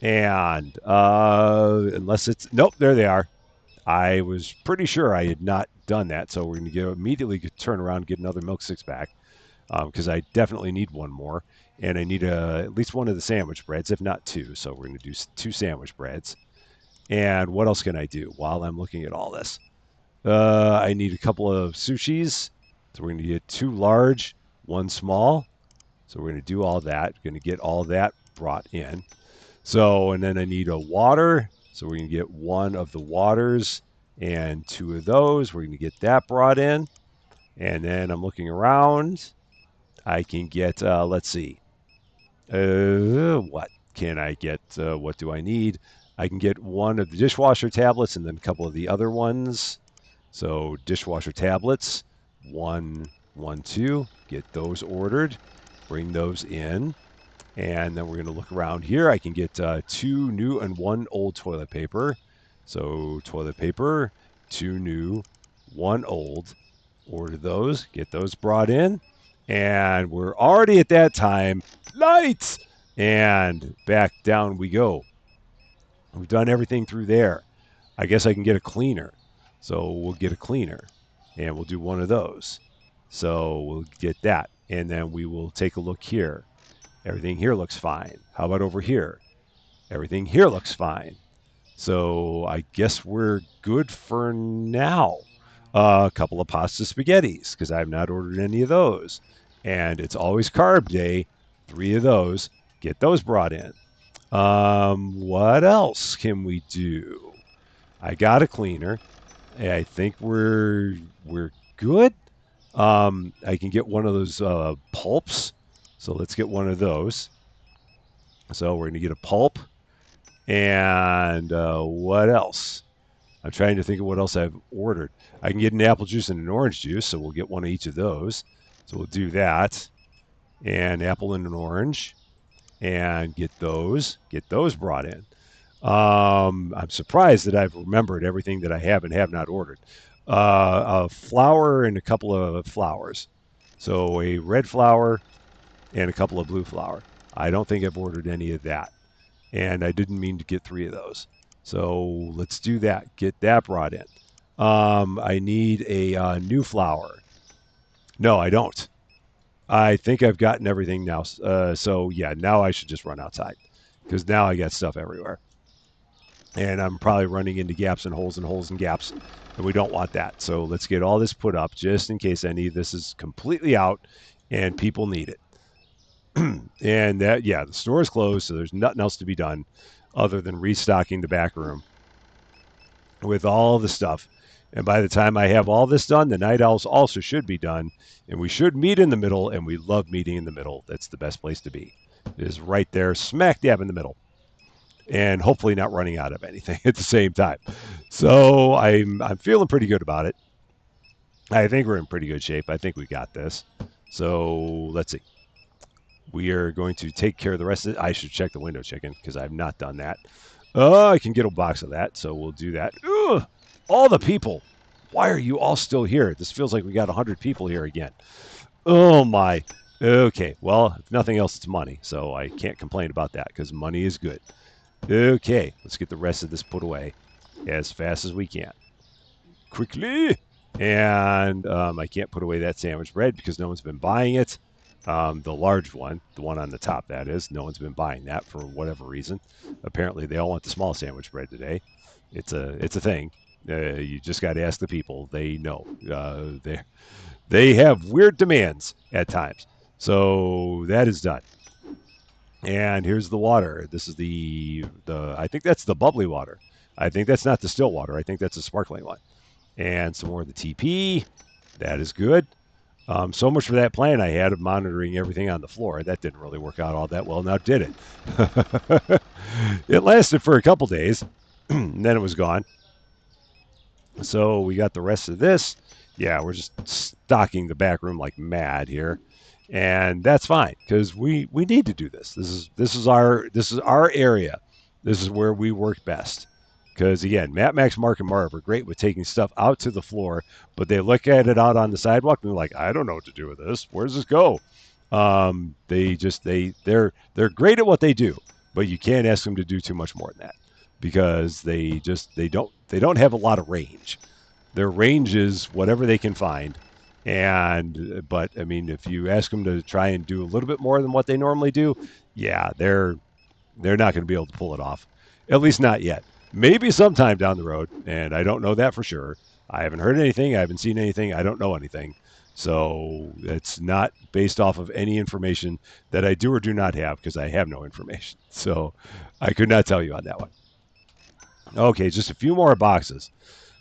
And uh, unless it's, nope, there they are. I was pretty sure I had not done that, so we're going to immediately turn around get another milk six pack because um, I definitely need one more, and I need a, at least one of the sandwich breads, if not two. So we're going to do two sandwich breads. And what else can I do while I'm looking at all this? Uh, I need a couple of sushis. So we're going to get two large, one small. So we're going to do all that. We're going to get all that brought in. So, and then I need a water. So we're going to get one of the waters and two of those. We're going to get that brought in. And then I'm looking around. I can get, uh, let's see, uh, what can I get? Uh, what do I need? I can get one of the dishwasher tablets and then a couple of the other ones. So dishwasher tablets, one, one, two. Get those ordered. Bring those in. And then we're going to look around here. I can get uh, two new and one old toilet paper. So toilet paper, two new, one old. Order those, get those brought in. And we're already at that time. Lights! And back down we go. We've done everything through there. I guess I can get a cleaner. So we'll get a cleaner. And we'll do one of those. So we'll get that. And then we will take a look here. Everything here looks fine. How about over here? Everything here looks fine. So I guess we're good for now. A couple of pasta spaghettis because I have not ordered any of those. And it's always carb day. Three of those. Get those brought in. Um, what else can we do? I got a cleaner. I think we're we're good. Um, I can get one of those uh, pulps. So let's get one of those. So we're going to get a pulp. And uh, what else? I'm trying to think of what else I've ordered. I can get an apple juice and an orange juice, so we'll get one of each of those. So we'll do that. And apple and an orange. And get those. Get those brought in. Um, I'm surprised that I've remembered everything that I have and have not ordered. Uh, a flour and a couple of flours. So a red flour and a couple of blue flour. I don't think I've ordered any of that. And I didn't mean to get three of those. So let's do that. Get that brought in. Um, I need a uh, new flour. No, I don't. I think I've gotten everything now. Uh, so yeah, now I should just run outside because now I got stuff everywhere. And I'm probably running into gaps and holes and holes and gaps. And we don't want that. So let's get all this put up just in case any of this is completely out and people need it. and that, yeah, the store is closed. So there's nothing else to be done other than restocking the back room with all the stuff. And by the time I have all this done, the night owls also should be done. And we should meet in the middle. And we love meeting in the middle. That's the best place to be. It is right there, smack dab in the middle and hopefully not running out of anything at the same time. So I'm I'm feeling pretty good about it. I think we're in pretty good shape. I think we got this. So let's see. We are going to take care of the rest of it. I should check the window chicken because I've not done that. Oh, I can get a box of that, so we'll do that. Ugh, all the people. Why are you all still here? This feels like we got 100 people here again. Oh, my. Okay, well, if nothing else, it's money, so I can't complain about that because money is good. Okay, let's get the rest of this put away as fast as we can. Quickly! And um, I can't put away that sandwich bread because no one's been buying it. Um, the large one, the one on the top, that is. No one's been buying that for whatever reason. Apparently, they all want the small sandwich bread today. It's a it's a thing. Uh, you just got to ask the people. They know. Uh, they they have weird demands at times. So that is done. And here's the water. This is the the I think that's the bubbly water. I think that's not the still water. I think that's the sparkling one. And some more of the TP. That is good. Um, so much for that plan I had of monitoring everything on the floor. That didn't really work out all that well, now did it? it lasted for a couple days, and then it was gone. So we got the rest of this. Yeah, we're just stocking the back room like mad here and that's fine because we we need to do this. This is this is our this is our area. This is where we work best. Because again, Matt, Max, Mark, and Marv are great with taking stuff out to the floor, but they look at it out on the sidewalk and they're like, I don't know what to do with this. Where does this go? Um, they just they they're they're great at what they do, but you can't ask them to do too much more than that because they just they don't they don't have a lot of range. Their range is whatever they can find and but I mean, if you ask them to try and do a little bit more than what they normally do, yeah, they're they're not going to be able to pull it off. At least not yet. Maybe sometime down the road, and I don't know that for sure. I haven't heard anything. I haven't seen anything. I don't know anything. So it's not based off of any information that I do or do not have because I have no information. So I could not tell you on that one. Okay, just a few more boxes.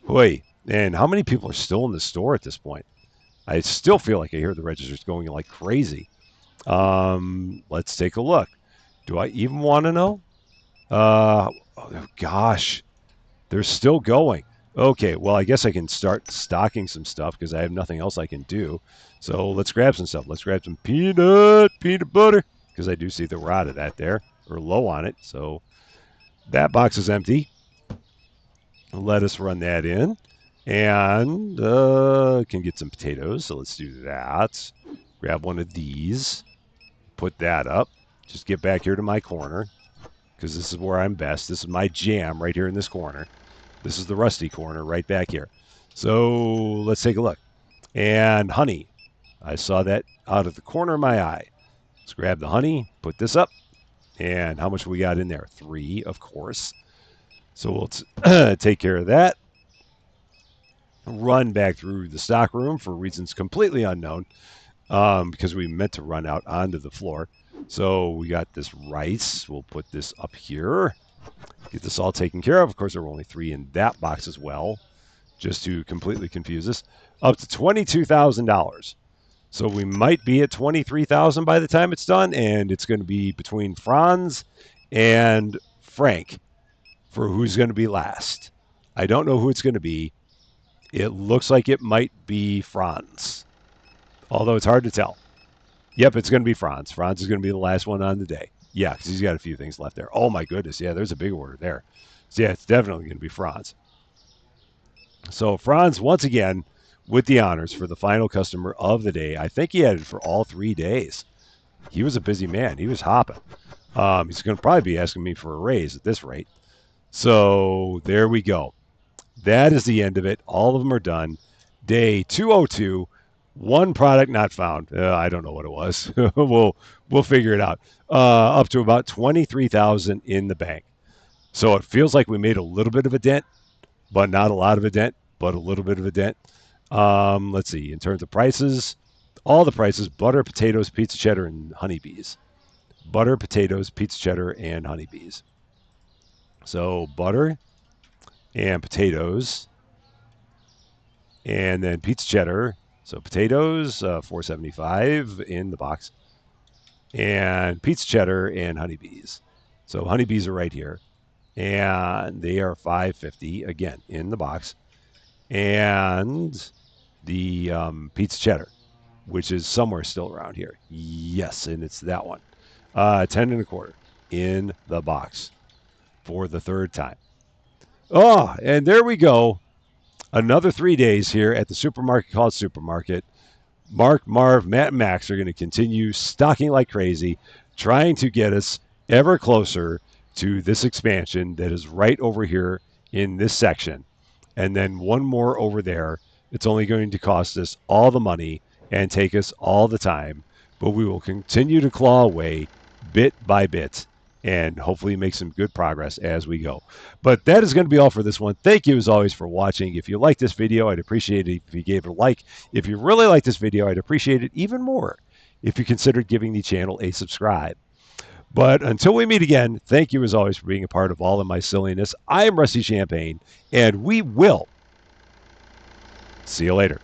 Boy, and how many people are still in the store at this point? I still feel like I hear the registers going like crazy. Um, let's take a look. Do I even want to know? Uh, oh, gosh, they're still going. Okay, well, I guess I can start stocking some stuff because I have nothing else I can do. So let's grab some stuff. Let's grab some peanut, peanut butter, because I do see that we're out of that there, or low on it. So that box is empty. Let us run that in and uh, can get some potatoes. So let's do that. Grab one of these, put that up. Just get back here to my corner because this is where I'm best. This is my jam right here in this corner. This is the rusty corner right back here. So let's take a look. And honey, I saw that out of the corner of my eye. Let's grab the honey, put this up, and how much we got in there? Three, of course. So we'll take care of that. Run back through the stock room for reasons completely unknown um, because we meant to run out onto the floor. So we got this rice. We'll put this up here. Get this all taken care of. Of course, there were only three in that box as well, just to completely confuse us. Up to $22,000. So we might be at 23,000 by the time it's done, and it's going to be between Franz and Frank for who's going to be last. I don't know who it's going to be. It looks like it might be Franz, although it's hard to tell. Yep, it's going to be Franz. Franz is going to be the last one on the day. Yeah, because he's got a few things left there. Oh my goodness, yeah, there's a big order there. So yeah, it's definitely going to be Franz. So Franz once again with the honors for the final customer of the day. I think he had it for all three days. He was a busy man. He was hopping. Um, he's going to probably be asking me for a raise at this rate. So there we go. That is the end of it. All of them are done. Day 202. One product not found. Uh, I don't know what it was. we'll we'll figure it out. Uh, up to about twenty three thousand in the bank. So it feels like we made a little bit of a dent, but not a lot of a dent, but a little bit of a dent. Um, let's see. In terms of prices, all the prices: butter, potatoes, pizza cheddar, and honeybees. Butter, potatoes, pizza cheddar, and honeybees. So butter and potatoes, and then pizza cheddar. So potatoes, uh, four seventy five in the box, and pizza cheddar and honeybees. So honeybees are right here, and they are five fifty again in the box and the um, pizza cheddar, which is somewhere still around here. Yes, and it's that one. Uh, ten and a quarter in the box for the third time. Oh, and there we go. Another three days here at the supermarket called Supermarket. Mark, Marv, Matt, and Max are going to continue stocking like crazy, trying to get us ever closer to this expansion that is right over here in this section and then one more over there. It's only going to cost us all the money and take us all the time, but we will continue to claw away bit by bit and hopefully make some good progress as we go. But that is going to be all for this one. Thank you as always for watching. If you like this video, I'd appreciate it if you gave it a like. If you really like this video, I'd appreciate it even more if you considered giving the channel a subscribe. But until we meet again, thank you as always for being a part of all of my silliness. I am Rusty Champaign, and we will see you later.